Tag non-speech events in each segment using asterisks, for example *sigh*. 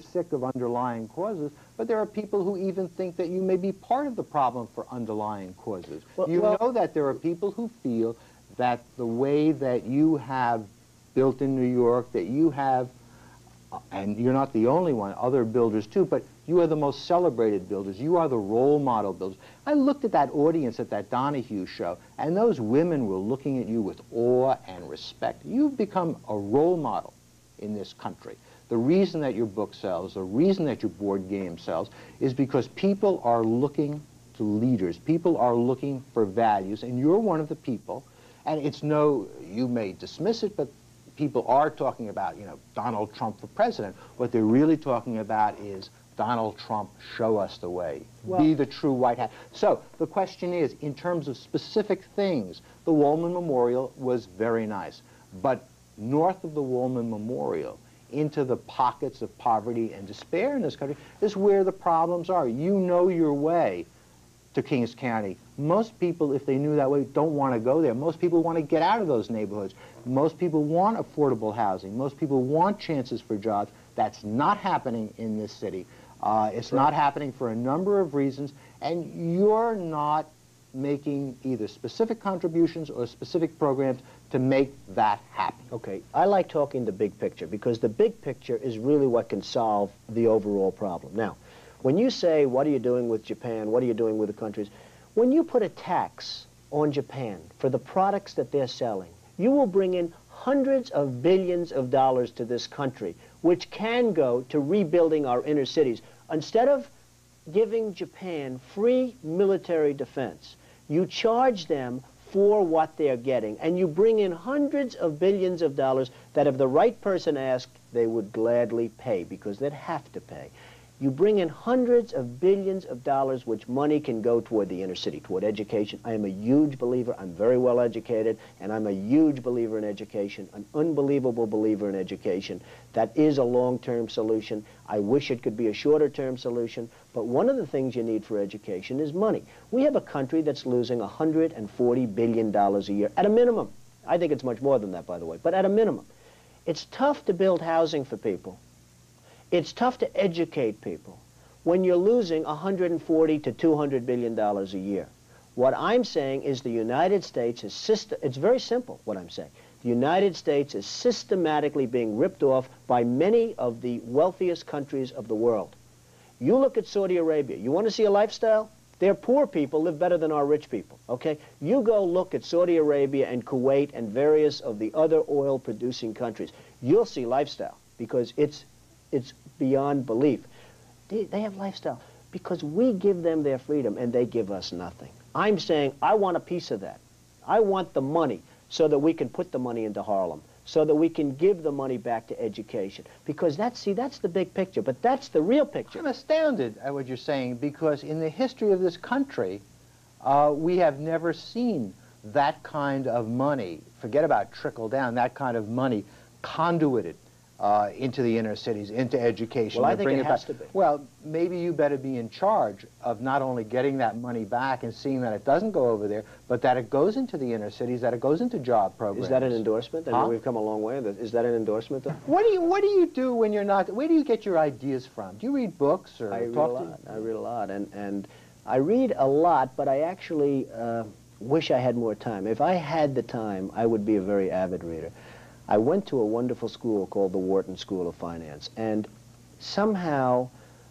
sick of underlying causes, but there are people who even think that you may be part of the problem for underlying causes. Well, you well- know that there are people who feel that the way that you have built in New York, that you have, uh, and you're not the only one, other builders too, but you are the most celebrated builders. You are the role model builders. I looked at that audience at that Donahue show, and those women were looking at you with awe and respect. You've become a role model in this country. The reason that your book sells, the reason that your board game sells, is because people are looking to leaders. People are looking for values, and you're one of the people. And it's no, you may dismiss it, but people are talking about, you know, Donald Trump for president. What they're really talking about is Donald Trump, show us the way. Be the true white hat. So the question is, in terms of specific things, the Wollman Memorial was very nice. But north of the Wollman Memorial, into the pockets of poverty and despair in this country, is where the problems are. You know your way to Kings County. Most people, if they knew that way, don't want to go there. Most people want to get out of those neighborhoods. Most people want affordable housing. Most people want chances for jobs. That's not happening in this city. Uh, it's not happening for a number of reasons, and you're not making either specific contributions or specific programs to make that happen. Okay, I like talking the big picture because the big picture is really what can solve the overall problem. Now, when you say, what are you doing with Japan, what are you doing with the countries, when you put a tax on Japan for the products that they're selling, you will bring in hundreds of billions of dollars to this country, which can go to rebuilding our inner cities. Instead of giving Japan free military defense, you charge them for what they're getting, and you bring in hundreds of billions of dollars that if the right person asked, they would gladly pay, because they'd have to pay. You bring in hundreds of billions of dollars, which money can go toward the inner city, toward education. I am a huge believer. I'm very well educated, and I'm a huge believer in education, an unbelievable believer in education. That is a long-term solution. I wish it could be a shorter-term solution, but one of the things you need for education is money. We have a country that's losing $140 billion a year, at a minimum. I think it's much more than that, by the way, but at a minimum. It's tough to build housing for people. It's tough to educate people when you're losing 140 to 200 billion dollars a year. What I'm saying is the United States is system. It's very simple. What I'm saying, the United States is systematically being ripped off by many of the wealthiest countries of the world. You look at Saudi Arabia. You want to see a lifestyle? Their poor people live better than our rich people, okay? You go look at Saudi Arabia and Kuwait and various of the other oil-producing countries. You'll see lifestyle because it's, it's beyond belief. They, they have lifestyle because we give them their freedom and they give us nothing. I'm saying I want a piece of that. I want the money so that we can put the money into Harlem, so that we can give the money back to education. Because that's, see, that's the big picture, but that's the real picture. I'm astounded at what you're saying because in the history of this country, uh, we have never seen that kind of money, forget about trickle down, that kind of money conduited uh, into the inner cities, into education. Well, I think bring it back. has to be. Well, maybe you better be in charge of not only getting that money back and seeing that it doesn't go over there, but that it goes into the inner cities, that it goes into job programs. Is that an endorsement? I mean, we've come a long way. Is that an endorsement, though? What do you What do you do when you're not? Where do you get your ideas from? Do you read books or I read a lot. I read a lot, and and I read a lot, but I actually uh, wish I had more time. If I had the time, I would be a very avid reader. I went to a wonderful school called the Wharton School of Finance, and somehow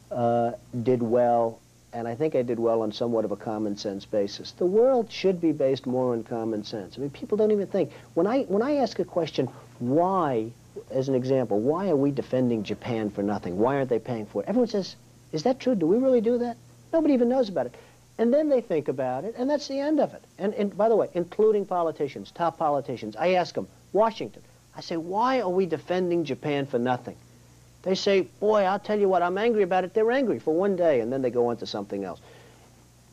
uh, did well, and I think I did well on somewhat of a common sense basis. The world should be based more on common sense. I mean, people don't even think. When I when I ask a question, why, as an example, why are we defending Japan for nothing? Why aren't they paying for it? Everyone says, is that true? Do we really do that? Nobody even knows about it. And then they think about it, and that's the end of it. And, and by the way, including politicians, top politicians, I ask them, Washington, I say, why are we defending Japan for nothing? They say, boy, I'll tell you what, I'm angry about it. They're angry for one day, and then they go on to something else.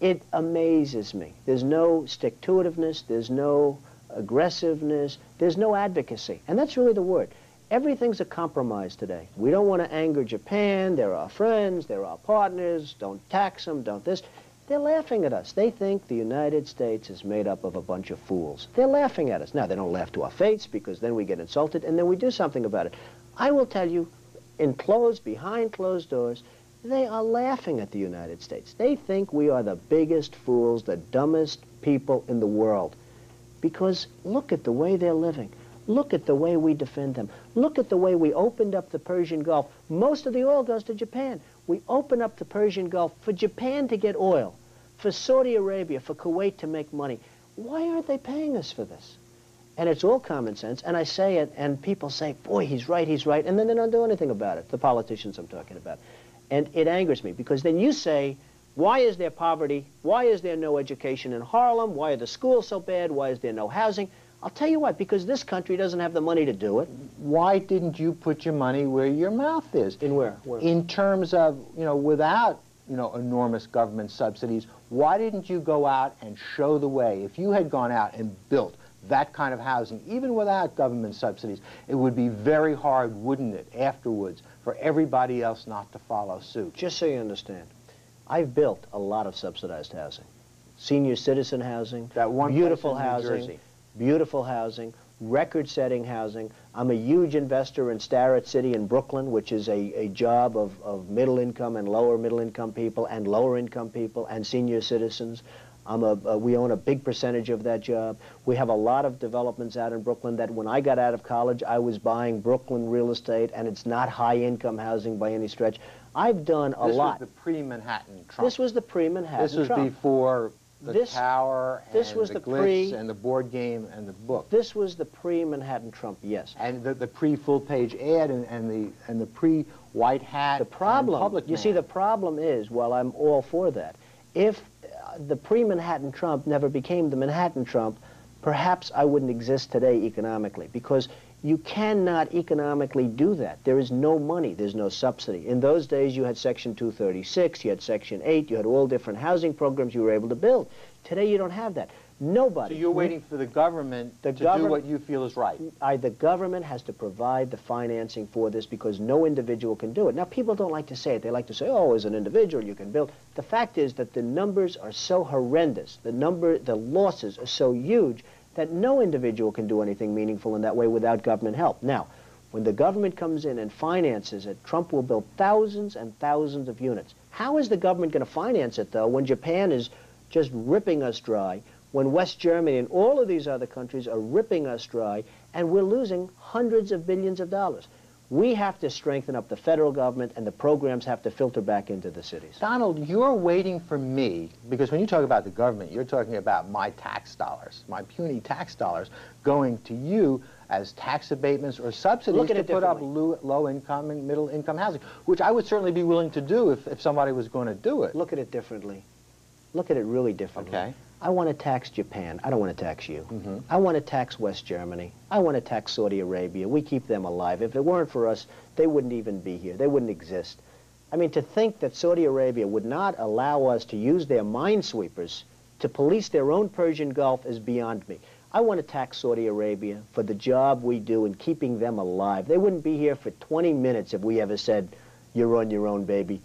It amazes me. There's no stick-to-itiveness, there's no aggressiveness, there's no advocacy. And that's really the word. Everything's a compromise today. We don't want to anger Japan. They're our friends. They're our partners. Don't tax them. Don't this. They're laughing at us. They think the United States is made up of a bunch of fools. They're laughing at us. Now, they don't laugh to our face because then we get insulted and then we do something about it. I will tell you, in closed, behind closed doors, they are laughing at the United States. They think we are the biggest fools, the dumbest people in the world. Because look at the way they're living. Look at the way we defend them. Look at the way we opened up the Persian Gulf. Most of the oil goes to Japan. We open up the Persian Gulf for Japan to get oil, for Saudi Arabia, for Kuwait to make money. Why aren't they paying us for this? And it's all common sense. And I say it, and people say, boy, he's right, he's right. And then they don't do anything about it, the politicians I'm talking about. And it angers me because then you say, why is there poverty? Why is there no education in Harlem? Why are the schools so bad? Why is there no housing? I'll tell you what, because this country doesn't have the money to do it. Why didn't you put your money where your mouth is? In where? where? In terms of, you know, without, you know, enormous government subsidies, why didn't you go out and show the way? If you had gone out and built that kind of housing, even without government subsidies, it would be very hard, wouldn't it, afterwards, for everybody else not to follow suit. Just so you understand, I've built a lot of subsidized housing. Senior citizen housing, that one beautiful place in New housing, beautiful housing, record-setting housing. I'm a huge investor in Starrett City in Brooklyn, which is a, a job of, of middle income and lower middle income people and lower income people and senior citizens. I'm a, uh, we own a big percentage of that job. We have a lot of developments out in Brooklyn that when I got out of college, I was buying Brooklyn real estate, and it's not high-income housing by any stretch. I've done a this lot. was the pre-Manhattan Trump. This was the pre-Manhattan This was Trump. before the This- tower this and was the, the pre- and the board game and the book. This was the pre-Manhattan Trump, yes. and the, the pre-full page ad and, and the and the pre-white hat. The problem, you see, the problem is, well, I'm all for that, if uh, the pre-Manhattan Trump never became the Manhattan Trump, perhaps I wouldn't exist today economically because you cannot economically do that. There is no money. There's no subsidy. In those days, you had Section 236, you had Section 8, you had all different housing programs you were able to build. Today, you don't have that. Nobody. So you're waiting for the government The to do what you feel is right. I, the government has to provide the financing for this because no individual can do it. Now, people don't like to say it. They like to say, oh, as an individual, you can build. The fact is that the numbers are so horrendous. The number, the losses are so huge that no individual can do anything meaningful in that way without government help. Now, when the government comes in and finances it, Trump will build thousands and thousands of units. How is the government going to finance it, though, when Japan is just ripping us dry, when West Germany and all of these other countries are ripping us dry, and we're losing hundreds of billions of dollars? We have to strengthen up the federal government, and the programs have to filter back into the cities. Donald, you're waiting for me, because when you talk about the government, you're talking about my tax dollars, my puny tax dollars, going to you as tax abatements or subsidies Look at to put up low, low-income and middle-income housing, which I would certainly be willing to do if, if somebody was going to do it. Look at it differently. Look at it really differently. Okay. I want to tax Japan. I don't want to tax you. Mhm. I want to tax West Germany. I want to tax Saudi Arabia. We keep them alive. If it weren't for us, they wouldn't even be here. They wouldn't exist. I mean, to think that Saudi Arabia would not allow us to use their minesweepers to police their own Persian Gulf is beyond me. I want to tax Saudi Arabia for the job we do in keeping them alive. They wouldn't be here for 20 minutes if we ever said, you're on your own, baby.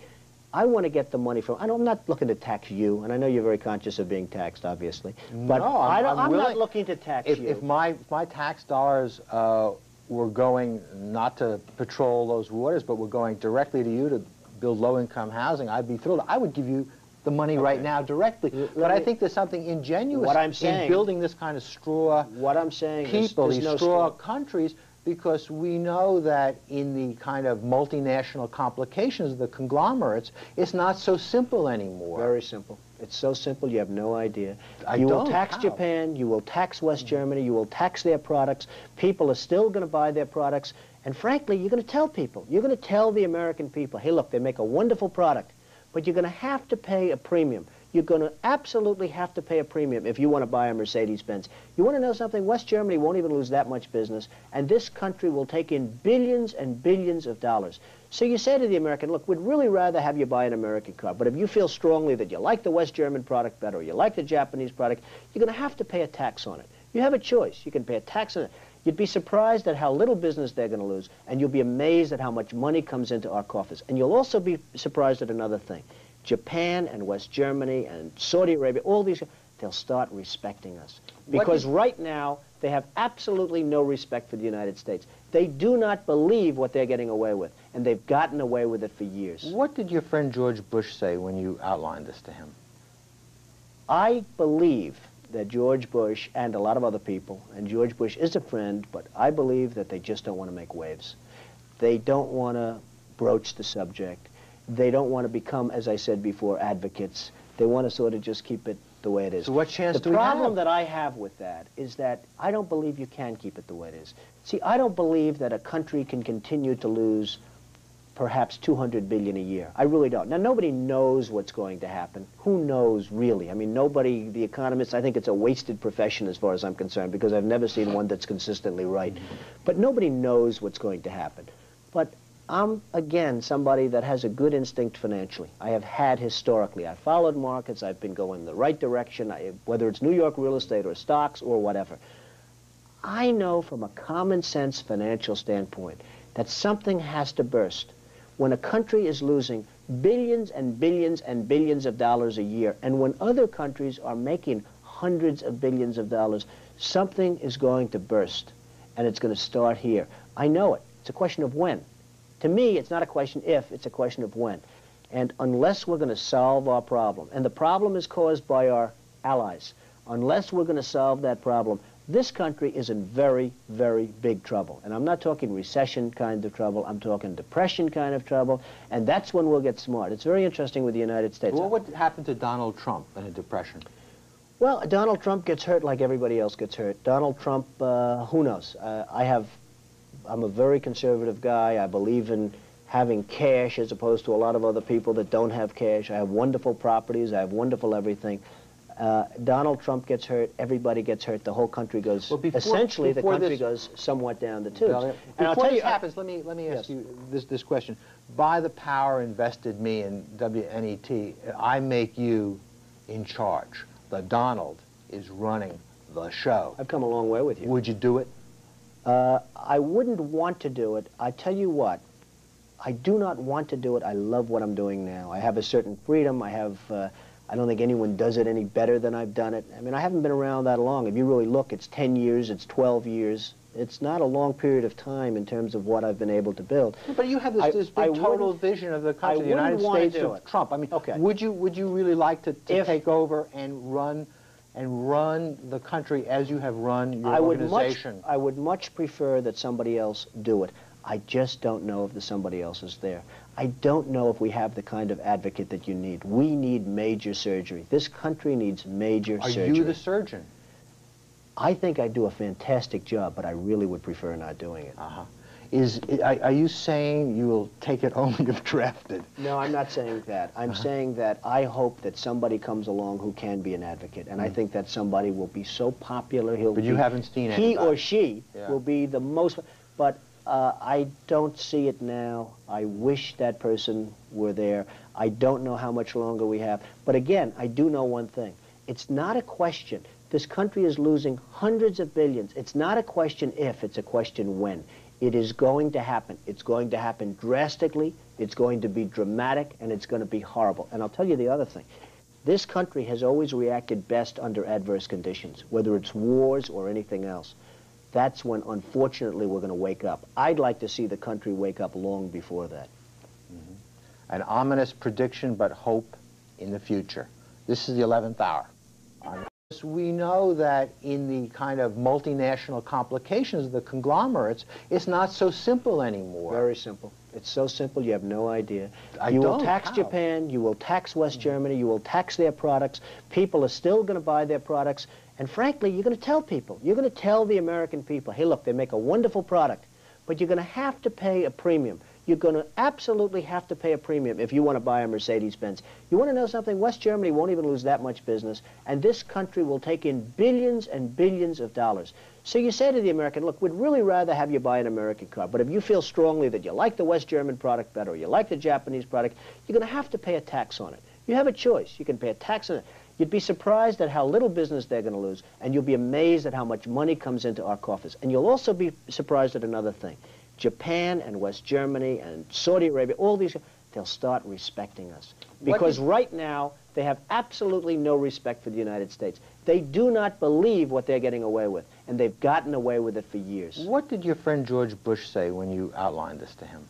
I want to get the money from. I I'm not looking to tax you, and I know you're very conscious of being taxed, obviously. But No, I'm- I don't, I'm I'm not looking to tax If, you. if my if my tax dollars uh, were going not to patrol those waters, but were going directly to you to build low-income housing, I'd be thrilled. I would give you the money right now directly. L- but let I think there's something ingenuous What I'm in saying- building this kind of straw what I'm saying is people, there's these no straw straw. countries, because we know that in the kind of multinational complications of the conglomerates, it's not so simple anymore. Very simple. It's so simple, you have no idea. I you will don't. tax How? Japan, you will tax West Germany, you will tax their products. People are still going to buy their products. And frankly, you're going to tell people, you're going to tell the American people, hey, look, they make a wonderful product, but you're going to have to pay a premium. You're going to absolutely have to pay a premium if you want to buy a Mercedes-Benz. You want to know something? West Germany won't even lose that much business, and this country will take in billions and billions of dollars. So you say to the American, look, we'd really rather have you buy an American car, but if you feel strongly that you like the West German product better, or you like the Japanese product, you're going to have to pay a tax on it. You have a choice. You can pay a tax on it. You'd be surprised at how little business they're going to lose, and you'll be amazed at how much money comes into our coffers. And you'll also be surprised at another thing. Japan and West Germany and Saudi Arabia, all these, they'll start respecting us. Because right now, they have absolutely no respect for the United States. They do not believe what they're getting away with. and they've gotten away with it for years. What did your friend George Bush say when you outlined this to him? I believe that George Bush and a lot of other people, and George Bush is a friend, but I believe that they just don't want to make waves. They don't want to broach the subject. They don't want to become, as I said before, advocates. They want to sort of just keep it the way it is. So what chance the do we have? The problem that I have with that is that I don't believe you can keep it the way it is. See, I don't believe that a country can continue to lose perhaps 200 billion a year. I really don't. Now, nobody knows what's going to happen. Who knows, really? I mean, nobody, the economists, I think it's a wasted profession as far as I'm concerned because I've never seen one that's consistently right. But nobody knows what's going to happen. But I'm, again, somebody that has a good instinct financially. I have had historically. I've followed markets. I've been going the right direction, I, whether it's New York real estate or stocks or whatever. I know from a common sense financial standpoint that something has to burst. When a country is losing billions and billions and billions of dollars a year, and when other countries are making hundreds of billions of dollars, something is going to burst, and it's going to start here. I know it. It's a question of when. To me, it's not a question if, it's a question of when. And unless we're going to solve our problem, and the problem is caused by our allies, unless we're going to solve that problem, this country is in very, very big trouble. And I'm not talking recession kind of trouble, I'm talking depression kind of trouble, and that's when we'll get smart. It's very interesting with the United States. What would happen to Donald Trump in a depression? Well, Donald Trump gets hurt like everybody else gets hurt. Donald Trump, uh, who knows? Uh, I have, I'm a very conservative guy. I believe in having cash as opposed to a lot of other people that don't have cash. I have wonderful properties. I have wonderful everything. Uh, Donald Trump gets hurt, everybody gets hurt, the whole country goes, Well, before- essentially the country this- goes somewhat down the tubes. Before and I'll tell this you, happens, let me, let me ask Yes. you this, this question. By the power invested me in WNET, I make you in charge. The Donald is running the show. I've come a long way with you. Would you do it? Uh, I wouldn't want to do it. I tell you what, I do not want to do it. I love what I'm doing now. I have a certain freedom. I have. Uh, I don't think anyone does it any better than I've done it. I mean, I haven't been around that long. If you really look, it's 10 years, it's 12 years. It's not a long period of time in terms of what I've been able to build. But you have this, I- this big total vision of the country, the United States do of it. Trump. I mean, Okay. would you would you really like to, to If- take over and run and run the country as you have run your I would much, organization? I would much prefer that somebody else do it. I just don't know if the somebody else is there. I don't know if we have the kind of advocate that you need. We need major surgery. This country needs major Are surgery. Are you the surgeon? I think I do a fantastic job, but I really would prefer not doing it. Uh-huh. Is are, are you saying you will take it *laughs* only if drafted? No, I'm not saying that. I'm saying that I hope that somebody comes along who can be an advocate, and I think that somebody will be so popular he'll. But you be- haven't seen He anybody. or she Yeah. will be the most. But uh, I don't see it now. I wish that person were there. I don't know how much longer we have. But again, I do know one thing. It's not a question. This country is losing hundreds of billions. It's not a question if, it's a question when. It is going to happen. It's going to happen drastically, it's going to be dramatic, and it's going to be horrible. And I'll tell you the other thing. This country has always reacted best under adverse conditions, whether it's wars or anything else. That's when, unfortunately, we're going to wake up. I'd like to see the country wake up long before that. Mm-hmm. An ominous prediction, but hope in the future. This is the 11th hour. We know that in the kind of multinational complications of the conglomerates, it's not so simple anymore. Very simple. It's so simple, you have no idea. I you will tax How? Japan, you will tax West Germany, you will tax their products. People are still going to buy their products. And frankly, you're going to tell people. You're going to tell the American people, hey, look, they make a wonderful product, but you're going to have to pay a premium. You're going to absolutely have to pay a premium if you want to buy a Mercedes-Benz. You want to know something? West Germany won't even lose that much business, and this country will take in billions and billions of dollars. So you say to the American, look, we'd really rather have you buy an American car, but if you feel strongly that you like the West German product better, or you like the Japanese product, you're going to have to pay a tax on it. You have a choice. You can pay a tax on it. You'd be surprised at how little business they're going to lose, and you'll be amazed at how much money comes into our coffers. And you'll also be surprised at another thing. Japan and West Germany and Saudi Arabia, all these, they'll start respecting us. Because right now, they have absolutely no respect for the United States. They do not believe what they're getting away with, and they've gotten away with it for years. What did your friend George Bush say when you outlined this to him?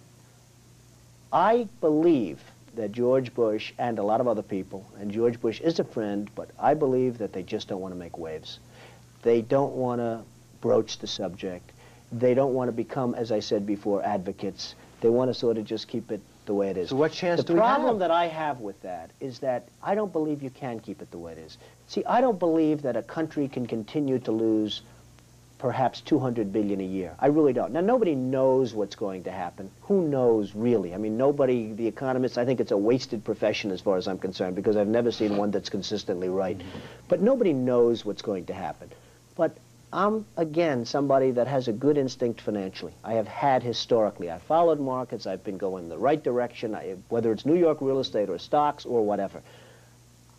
I believe that George Bush and a lot of other people, and George Bush is a friend, but I believe that they just don't want to make waves. They don't want to broach the subject. They don't want to become, as I said before, advocates. They want to sort of just keep it the way it is. So what chance the do we have? The problem that I have with that is that I don't believe you can keep it the way it is. See, I don't believe that a country can continue to lose perhaps 200 billion a year. I really don't. Now, nobody knows what's going to happen. Who knows, really? I mean, nobody, the economists, I think it's a wasted profession as far as I'm concerned because I've never seen one that's consistently right. Mm-hmm. But nobody knows what's going to happen. But I'm, again, somebody that has a good instinct financially. I have had historically. I followed markets. I've been going the right direction, I, whether it's New York real estate or stocks or whatever.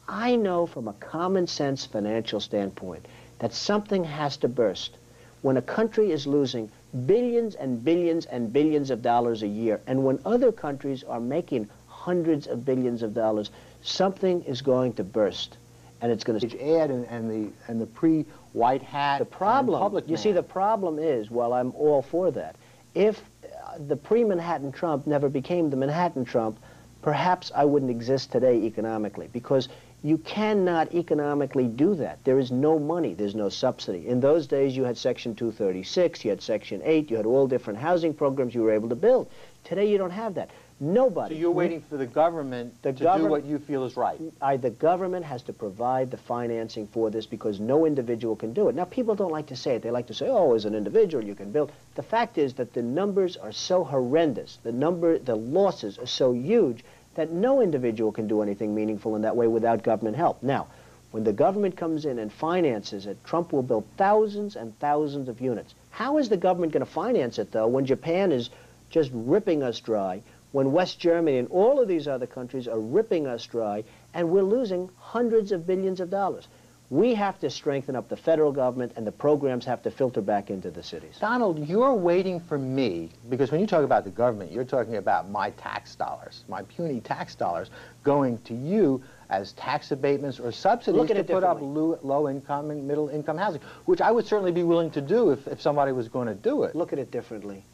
I know from a common sense financial standpoint that something has to burst when a country is losing billions and billions and billions of dollars a year, and when other countries are making hundreds of billions of dollars, something is going to burst. And it's going to... ad and, and the, and the pre-white hat The problem, public you see, the problem is, well, I'm all for that. If uh, the pre-Manhattan Trump never became the Manhattan Trump, perhaps I wouldn't exist today economically because you cannot economically do that. There is no money. There's no subsidy. In those days, you had Section 236, you had Section 8, you had all different housing programs you were able to build. Today, you don't have that. Nobody. So you're waiting for the government The to do what you feel is right. I, the government has to provide the financing for this because no individual can do it. Now, people don't like to say it. They like to say, oh, as an individual, you can build. The fact is that the numbers are so horrendous. The number, the losses are so huge that no individual can do anything meaningful in that way without government help. Now, when the government comes in and finances it, Trump will build thousands and thousands of units. How is the government going to finance it, though, when Japan is just ripping us dry, when West Germany and all of these other countries are ripping us dry, and we're losing hundreds of billions of dollars? We have to strengthen up the federal government, and the programs have to filter back into the cities. Donald, you're waiting for me, because when you talk about the government, you're talking about my tax dollars, my puny tax dollars, going to you as tax abatements or subsidies Look at to put up low, low income and middle income housing, which I would certainly be willing to do if, if somebody was going to do it. Look at it differently.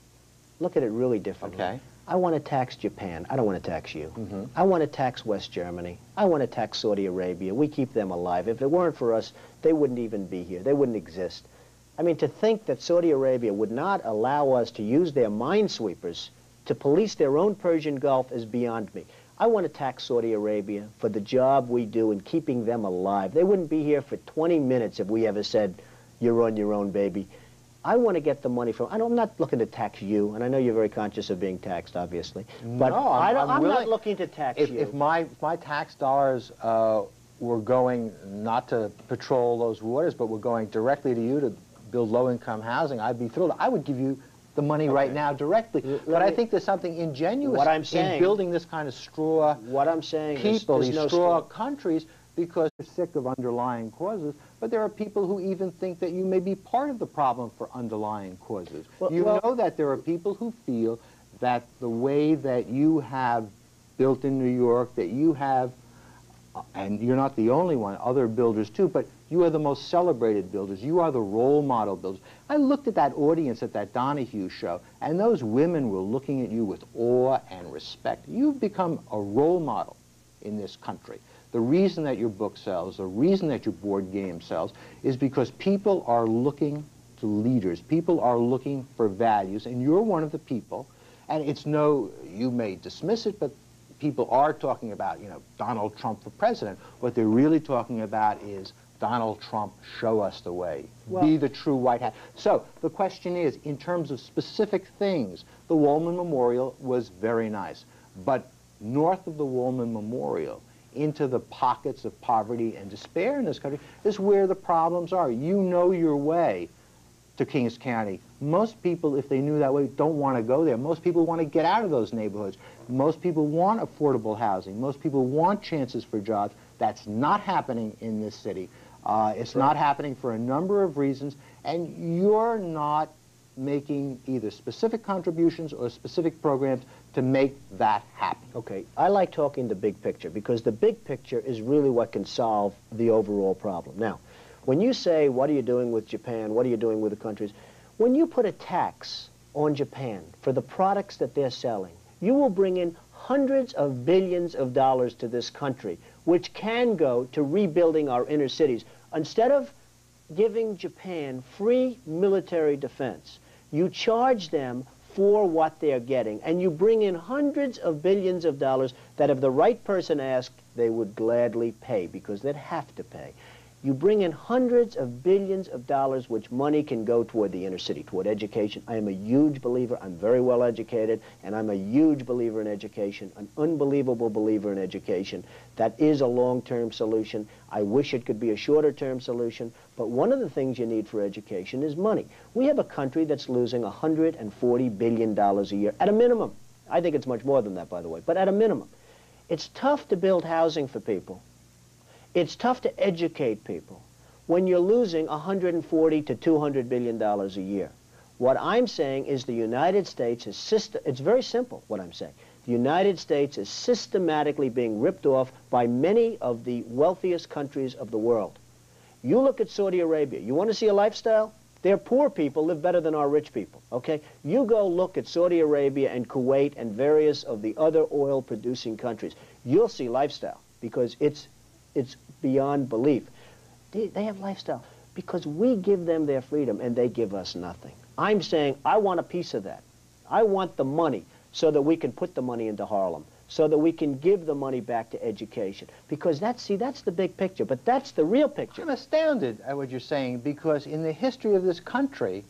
Look at it really differently. Okay. I want to tax Japan. I don't want to tax you. Mhm. I want to tax West Germany. I want to tax Saudi Arabia. We keep them alive. If it weren't for us, they wouldn't even be here. They wouldn't exist. I mean, to think that Saudi Arabia would not allow us to use their minesweepers to police their own Persian Gulf is beyond me. I want to tax Saudi Arabia for the job we do in keeping them alive. They wouldn't be here for 20 minutes if we ever said, you're on your own, baby. I want to get the money from. I I'm not looking to tax you, and I know you're very conscious of being taxed, obviously. But No, I'm- I don't, I'm I'm not looking to tax If, you. if my, if my tax dollars uh, were going not to patrol those waters, but were going directly to you to build low-income housing, I'd be thrilled. I would give you the money right now directly. L- but let I think there's something ingenuous What I'm in saying- building this kind of straw what I'm saying is people, there's these no straw straw- countries, because they're sick of underlying causes. But there are people who even think that you may be part of the problem for underlying causes. Well- you well- know that there are people who feel that the way that you have built in New York, that you have, and you're not the only one, other builders too, but you are the most celebrated builders. You are the role model builders. I looked at that audience at that Donahue show, and those women were looking at you with awe and respect. You've become a role model in this country. The reason that your book sells, the reason that your board game sells, is because people are looking to leaders. People are looking for values, and you're one of the people. And it's no, you may dismiss it, but people are talking about, you know, Donald Trump for president. What they're really talking about is Donald Trump, show us the way. Well- Be the true white hat. So the question is, in terms of specific things, the Wollman Memorial was very nice. But north of the Wollman Memorial, into the pockets of poverty and despair in this country, is where the problems are. You know your way to Kings County. Most people, if they knew that way, don't want to go there. Most people want to get out of those neighborhoods. Most people want affordable housing. Most people want chances for jobs. That's not happening in this city. Uh, it's not happening for a number of reasons, and you're not making either specific contributions or specific programs to make that happen. Okay, I like talking the big picture because the big picture is really what can solve the overall problem. Now, when you say, what are you doing with Japan? What are you doing with the countries? When you put a tax on Japan for the products that they're selling, you will bring in hundreds of billions of dollars to this country, which can go to rebuilding our inner cities. Instead of giving Japan free military defense, you charge them for what they're getting, and you bring in hundreds of billions of dollars that if the right person asked, they would gladly pay because they'd have to pay. You bring in hundreds of billions of dollars, which money can go toward the inner city, toward education. I am a huge believer. I'm very well educated, and I'm a huge believer in education, an unbelievable believer in education. That is a long-term solution. I wish it could be a shorter-term solution, but one of the things you need for education is money. We have a country that's losing $140 billion a year, at a minimum. I think it's much more than that, by the way, but at a minimum. It's tough to build housing for people it's tough to educate people when you're losing 140 to 200 billion dollars a year. What I'm saying is the United States is system it's very simple what I'm saying. The United States is systematically being ripped off by many of the wealthiest countries of the world. You look at Saudi Arabia. You want to see a lifestyle? Their poor people live better than our rich people, okay? You go look at Saudi Arabia and Kuwait and various of the other oil-producing countries. You'll see lifestyle because it's it's beyond belief. They, they have lifestyle because we give them their freedom and they give us nothing. I'm saying I want a piece of that. I want the money so that we can put the money into Harlem, so that we can give the money back to education. Because that's, see, that's the big picture, but that's the real picture. I'm astounded at what you're saying because in the history of this country,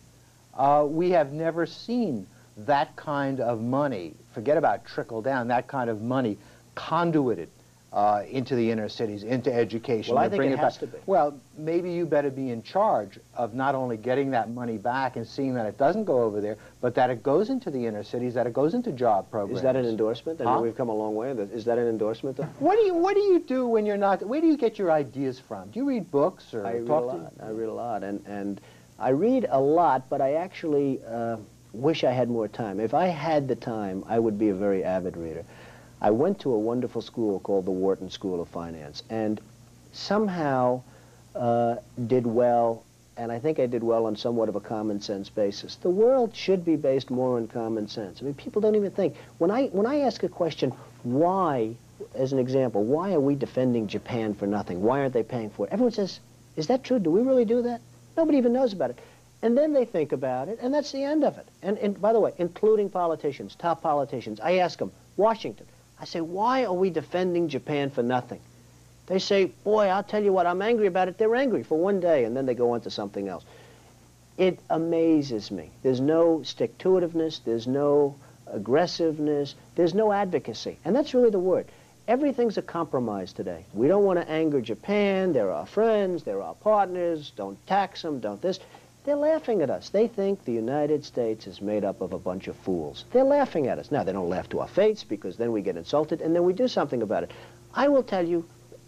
uh, we have never seen that kind of money, forget about trickle down, that kind of money conduited uh, into the inner cities, into education. Well, I think bring it, it has back. to be. Well, maybe you better be in charge of not only getting that money back and seeing that it doesn't go over there, but that it goes into the inner cities, that it goes into job programs. Is that an endorsement? I huh? mean, we've come a long way. Is that an endorsement? Though? What do you What do you do when you're not? Where do you get your ideas from? Do you read books or I read a talk lot. I read a lot, and and I read a lot, but I actually uh, wish I had more time. If I had the time, I would be a very avid reader. I went to a wonderful school called the Wharton School of Finance and somehow uh, did well, and I think I did well on somewhat of a common sense basis. The world should be based more on common sense. I mean, people don't even think. When I, when I ask a question, why, as an example, why are we defending Japan for nothing? Why aren't they paying for it? Everyone says, is that true? Do we really do that? Nobody even knows about it. And then they think about it, and that's the end of it. And, and by the way, including politicians, top politicians. I ask them, Washington, I say, why are we defending Japan for nothing? They say, boy, I'll tell you what, I'm angry about it. They're angry for one day, and then they go on to something else. It amazes me. There's no stick-to-itiveness. There's no aggressiveness. There's no advocacy. And that's really the word. Everything's a compromise today. We don't want to anger Japan. They're our friends. They're our partners. Don't tax them. Don't this. They're laughing at us. They think the United States is made up of a bunch of fools. They're laughing at us. Now, they don't laugh to our face because then we get insulted and then we do something about it. I will tell you,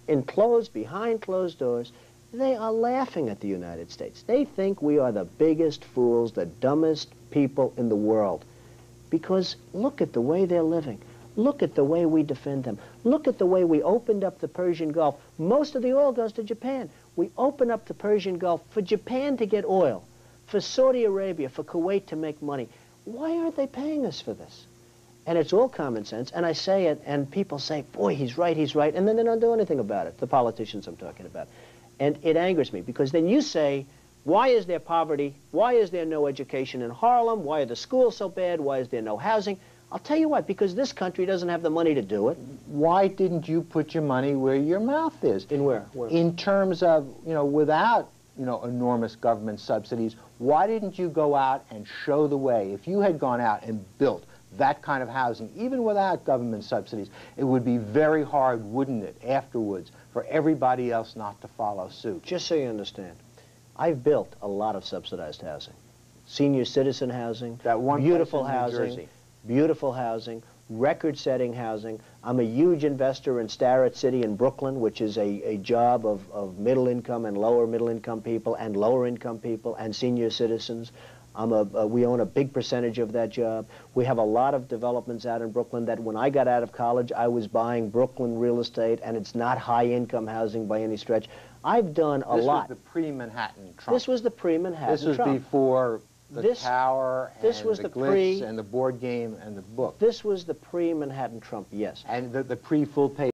in closed, behind closed doors, they are laughing at the United States. They think we are the biggest fools, the dumbest people in the world. Because look at the way they're living. Look at the way we defend them. Look at the way we opened up the Persian Gulf. Most of the oil goes to Japan. We open up the Persian Gulf for Japan to get oil, for Saudi Arabia, for Kuwait to make money. Why aren't they paying us for this? And it's all common sense. And I say it, and people say, boy, he's right, he's right. And then they don't do anything about it, the politicians I'm talking about. And it angers me because then you say, why is there poverty? Why is there no education in Harlem? Why are the schools so bad? Why is there no housing? I'll tell you what, because this country doesn't have the money to do it. Why didn't you put your money where your mouth is? In where? where? In terms of, you know, without, you know, enormous government subsidies, why didn't you go out and show the way? If you had gone out and built that kind of housing, even without government subsidies, it would be very hard, wouldn't it, afterwards, for everybody else not to follow suit. Just so you understand, I've built a lot of subsidized housing. Senior citizen housing, that one beautiful housing, beautiful housing, record-setting housing. I'm a huge investor in Starrett City in Brooklyn, which is a, a job of, of middle income and lower middle income people and lower income people and senior citizens. I'm a, uh, we own a big percentage of that job. We have a lot of developments out in Brooklyn that when I got out of college, I was buying Brooklyn real estate, and it's not high-income housing by any stretch. I've done a this lot. This was the pre-Manhattan Trump. This was the pre-Manhattan This was Trump. before the this, tower this was the the pre- and the board game and the book. this was the pre-Manhattan Trump, yes. and the, the pre-full page